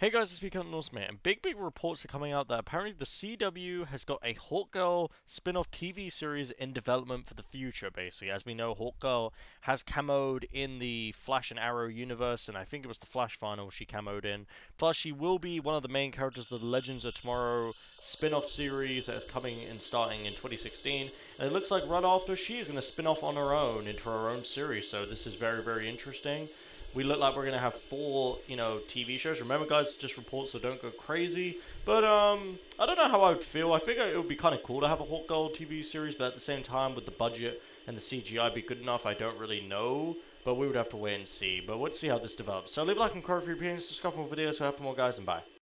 Hey guys, it's Captain Awesome, and big, big reports are coming out that apparently the CW has got a Hawkgirl spin-off TV series in development for the future, basically. As we know, Hawkgirl has camoed in the Flash and Arrow universe, and I think it was the Flash final she camoed in. Plus, she will be one of the main characters of the Legends of Tomorrow spin-off series that is coming and starting in 2016. And it looks like right after she's going to spin off on her own into her own series, so this is very, very interesting we look like we're gonna have four, you know, TV shows. Remember, guys, just reports, so don't go crazy. But um, I don't know how I would feel. I think it would be kind of cool to have a Hawkgirl TV series, but at the same time, with the budget and the CGI be good enough, I don't really know. But we would have to wait and see. But let's see how this develops. So leave a like and comment for your opinions, discuss more videos, so have more guys, and bye.